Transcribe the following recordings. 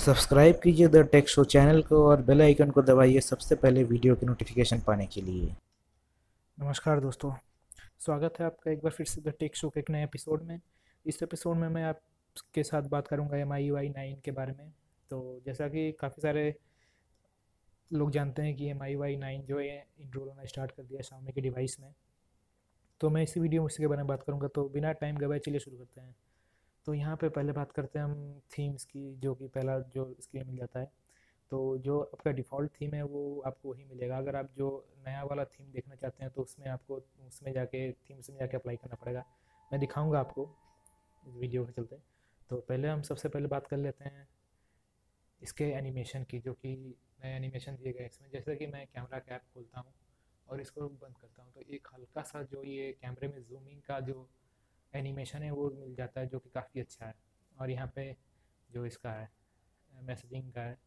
Subscribe कीजिए the take show channel को और बेल आइकन को दबाइए सबसे पहले वीडियो की नोटिफिकेशन पाने के लिए। नमस्कार दोस्तों, स्वागत है आपका एक बार फिर से द टेक शो के एक नए एपिसोड में। इस एपिसोड में मैं आपके साथ बात करूँगा एम आई वाई नाइन के बारे में। तो जैसा कि काफ़ी सारे लोग जानते हैं कि एम आई वाई नाइन जो है इनरोल होना स्टार्ट कर दिया शामी के डिवाइस में। तो मैं इसी वीडियो में उसके बारे में बात करूँगा। तो बिना टाइम गवाए चलिए शुरू करते हैं। तो यहाँ पे पहले बात करते हैं हम थीम्स की, जो कि पहला जो स्क्रीन मिल जाता है। तो जो आपका डिफ़ॉल्ट थीम है, वो आपको वही मिलेगा। अगर आप जो नया वाला थीम देखना चाहते हैं तो उसमें आपको, उसमें जाके थीम्स में जाके अप्लाई करना पड़ेगा। मैं दिखाऊँगा आपको वीडियो के चलते। तो पहले हम सबसे पहले बात कर लेते हैं इसके एनिमेशन की, जो कि नए एनिमेशन दिए गए इसमें। जैसे कि मैं कैमरा का ऐप खोलता हूँ और इसको बंद करता हूँ तो एक हल्का सा जो ये कैमरे में जूमिंग का जो एनिमेशन है वो मिल जाता है जो कि काफ़ी अच्छा है और यहाँ पे जो इसका है मैसेजिंग का है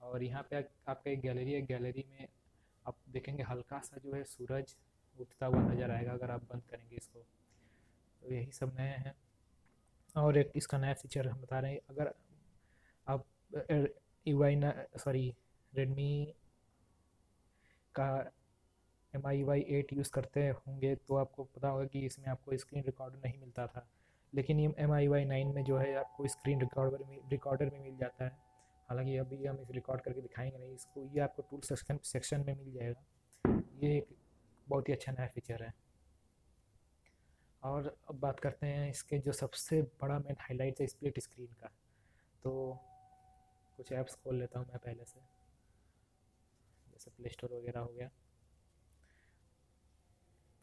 और यहाँ पे आपका एक गैलरी है गैलरी में आप देखेंगे हल्का सा जो है सूरज उठता हुआ नज़र आएगा अगर आप बंद करेंगे इसको तो यही सब नए हैं और एक इसका नया फीचर हम बता रहे हैं अगर आप यू सॉरी रेडमी का M I Y eight use करते होंगे तो आपको पता होगा कि इसमें आपको स्क्रीन रिकॉर्डर नहीं मिलता था। लेकिन ये एम आई वाई नाइन में जो है, आपको स्क्रीन रिकॉर्डर रिकॉर्डर में मिल जाता है। हालाँकि अभी हम इस रिकॉर्ड करके दिखाएँगे नहीं, इसको ये आपको टूल सेक्शन सेक्शन में मिल जाएगा। ये एक बहुत ही अच्छा नया फीचर है। और अब बात करते हैं इसके जो सबसे बड़ा मेन हाईलाइट है स्प्लिट स्क्रीन का। तो कुछ ऐप्स खोल लेता हूँ मैं पहले से। जैसे प्ले स्टोर वगैरह हो गया।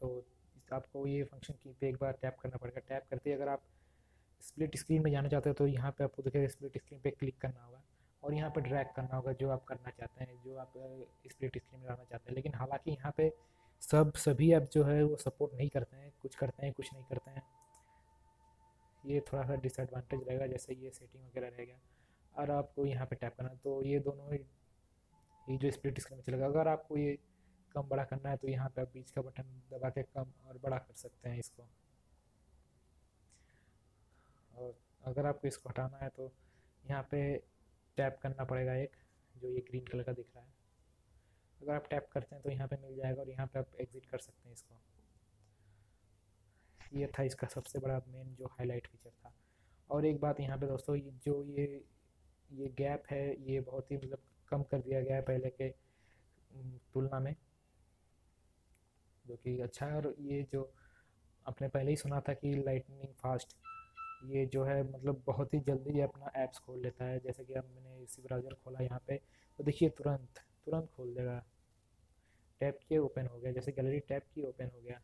तो आपको ये फ़ंक्शन की पे एक बार टैप करना पड़ेगा। टैप करते ही अगर आप स्प्लिट स्क्रीन में जाना चाहते हो तो यहाँ पे आपको देखिए स्प्लिट स्क्रीन पे क्लिक करना होगा और यहाँ पे ड्रैग करना होगा जो आप करना चाहते हैं, जो आप स्प्लिट स्क्रीन में लाना चाहते हैं। लेकिन हालाँकि यहाँ पे सब, सभी ऐप जो है वो सपोर्ट नहीं करते हैं, कुछ करते हैं, कुछ नहीं करते हैं। ये थोड़ा सा डिसएडवांटेज रहेगा, जैसे ये सेटिंग वगैरह रहेगा और आपको यहाँ पे टैप करना तो ये दोनों ये जो स्प्लिट स्क्रीन में चलेगा, अगर आपको ये कम बड़ा करना है तो यहाँ पे आप बीच का बटन दबा के कम और बड़ा कर सकते हैं इसको। और अगर आपको इसको हटाना है तो यहाँ पे टैप करना पड़ेगा एक, जो ये ग्रीन कलर का दिख रहा है। अगर आप टैप करते हैं तो यहाँ पे मिल जाएगा और यहाँ पे आप एग्ज़िट कर सकते हैं इसको। ये था इसका सबसे बड़ा मेन जो हाईलाइट फीचर था। और एक बात यहाँ पे दोस्तों जो ये ये गैप है, ये बहुत ही मतलब कम कर दिया गया है पहले के तुलना में। जो कि अच्छा है और ये जो आपने पहले ही सुना था कि लाइटनिंग फास्ट ये जो है मतलब बहुत ही जल्दी ये अपना ऐप्स खोल लेता है। जैसे कि अब मैंने इसी ब्राउज़र खोला यहाँ पे तो देखिए तुरंत तुरंत खोल देगा। टैप किए ओपन हो गया, जैसे गैलरी टैप की ओपन हो गया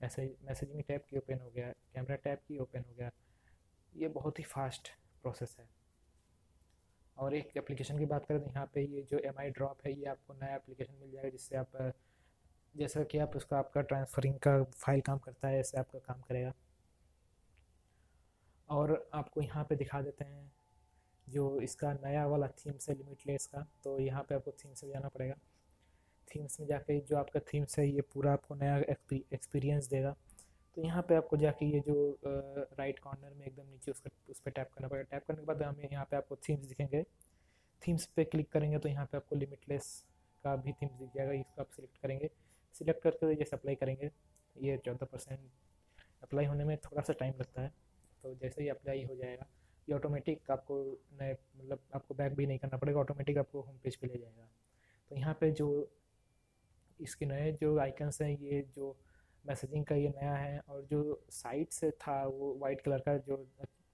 मैसेज मैसेजिंग टैप की ओपन हो गया कैमरा टैप की ओपन हो गया। ये बहुत ही फास्ट प्रोसेस है। और एक एप्लीकेशन की बात करें तो यहाँ पे ये जो एम आई ड्रॉप है, ये आपको नया एप्लीकेशन मिल जाएगा जिससे आप जैसा कि आप उसका, आपका ट्रांसफरिंग का फ़ाइल काम करता है, ऐसे आपका काम करेगा। और आपको यहाँ पे दिखा देते हैं जो इसका नया वाला थीम्स है लिमिटलेस का तो यहाँ पे आपको थीम्स में जाना पड़ेगा। थीम्स में जाके जो आपका थीम्स है ये पूरा आपको नया एक्सपीरियंस देगा। तो यहाँ पे आपको जाके ये जो राइट कॉर्नर में एकदम नीचे उसका, उस पर टैप करना पड़ेगा। टैप करने के बाद हमें यहाँ पे आपको थीम्स दिखेंगे। थीम्स पे क्लिक करेंगे तो यहाँ पे आपको लिमिटलेस का भी थीम्स दिख जाएगा। इसको आप सिलेक्ट करेंगे। सिलेक्ट करके जैसे अप्लाई करेंगे। ये चौदह परसेंट अप्लाई होने में थोड़ा सा टाइम लगता है। तो जैसे ही अप्लाई हो जाएगा, ये ऑटोमेटिक आपको नए मतलब आपको बैक भी नहीं करना पड़ेगा ऑटोमेटिक आपको होम पेज पे ले जाएगा। तो यहाँ पे जो इसके नए जो आइकन्स हैं, ये जो मैसेजिंग का ये नया है और जो साइड से था, वो वाइट कलर का जो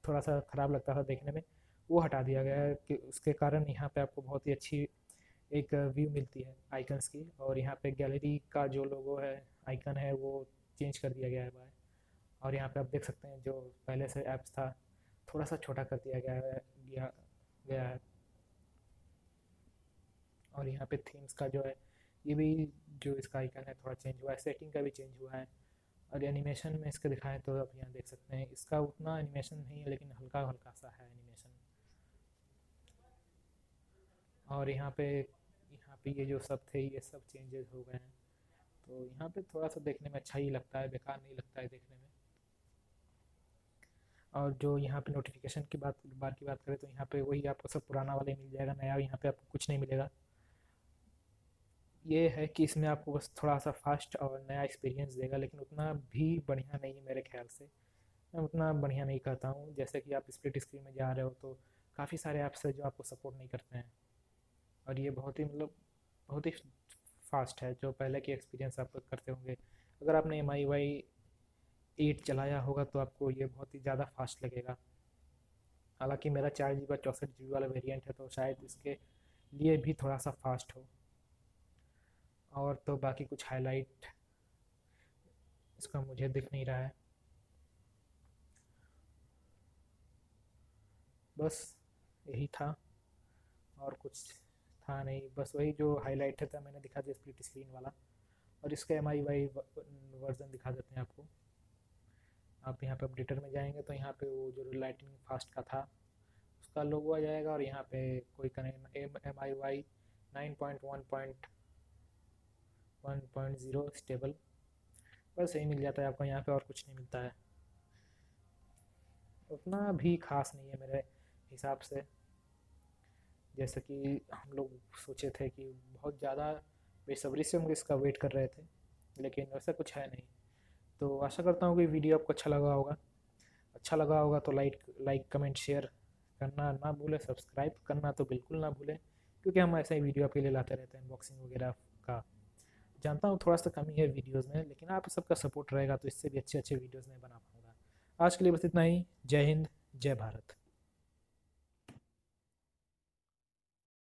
थोड़ा सा ख़राब लगता था देखने में, वो हटा दिया गया है कि उसके कारण यहाँ पे आपको बहुत ही अच्छी एक व्यू मिलती है आइकन्स की और यहाँ पे गैलरी का जो लोगो है आइकन है, वो चेंज कर दिया गया है बाय और यहाँ पे आप देख सकते हैं जो पहले से ऐप्स था थोड़ा सा छोटा कर दिया गया है, गया गया है। और यहाँ पे थीम्स का जो है, ये भी जो इसका आइकन है थोड़ा चेंज हुआ है सेटिंग का भी चेंज हुआ है। और एनिमेशन में इसके दिखाएँ तो आप यहाँ देख सकते हैं, इसका उतना एनिमेशन नहीं है, लेकिन हल्का हल्का सा है एनिमेशन और यहाँ पे पे ये जो सब थे, ये सब चेंजेस हो गए हैं। तो यहाँ पे थोड़ा सा देखने में अच्छा ही लगता है, बेकार नहीं लगता है देखने में। और जो यहाँ पे नोटिफिकेशन की बात, बार की बात करें तो यहाँ पे वही आपको सब पुराना वाला ही मिल जाएगा, नया यहाँ पे आपको कुछ नहीं मिलेगा। ये है कि इसमें आपको बस थोड़ा सा फास्ट और नया एक्सपीरियंस देगा, लेकिन उतना भी बढ़िया नहीं है मेरे ख्याल से। मैं उतना बढ़िया नहीं कहता हूँ। जैसे कि आप स्प्लिट स्क्रीन में जा रहे हो तो काफ़ी सारे ऐप्स है जो आपको सपोर्ट नहीं करते हैं। और ये बहुत ही मतलब बहुत ही फास्ट है, जो पहले की एक्सपीरियंस आप करते होंगे। अगर आपने एम आई वाई एट चलाया होगा तो आपको ये बहुत ही ज़्यादा फास्ट लगेगा। हालाँकि मेरा चार जी बी चौंसठ जी वाला वेरिएंट है तो शायद इसके लिए भी थोड़ा सा फास्ट हो। और तो बाकी कुछ हाईलाइट इसका मुझे दिख नहीं रहा है। बस यही था और कुछ था नहीं, बस वही जो हाईलाइट था मैंने दिखा दिया स्प्लिट स्क्रीन वाला। और इसका एम आई वाई वर्जन दिखा देते हैं आपको। आप यहाँ पे अपडेटर में जाएँगे तो यहाँ पे वो जो लाइटिंग फास्ट का था, उसका लोगो आ जाएगा और यहाँ पे कोई connect M M I Y nine point one point one point zero stable बस यही मिल जाता है आपको, यहाँ पे और कुछ नहीं मिलता है। उतना भी खास नहीं है मेरे हिसाब से। जैसे कि हम लोग सोचे थे कि बहुत ज़्यादा बेसब्री से हम इसका वेट कर रहे थे, लेकिन वैसा कुछ है नहीं। तो आशा करता हूँ कि वीडियो आपको अच्छा लगा होगा। अच्छा लगा होगा तो लाइक लाइक, कमेंट, शेयर करना ना भूलें, सब्सक्राइब करना तो बिल्कुल ना भूलें, क्योंकि हम ऐसा ही वीडियो आपके लिए लाते रहते हैं अनबॉक्सिंग वगैरह का। जानता हूँ थोड़ा सा कमी है वीडियोज़ में, लेकिन आप सबका सपोर्ट रहेगा तो इससे भी अच्छे अच्छे वीडियोज़ नहीं बना पाऊँगा। आज के लिए बस इतना ही। जय हिंद, जय भारत।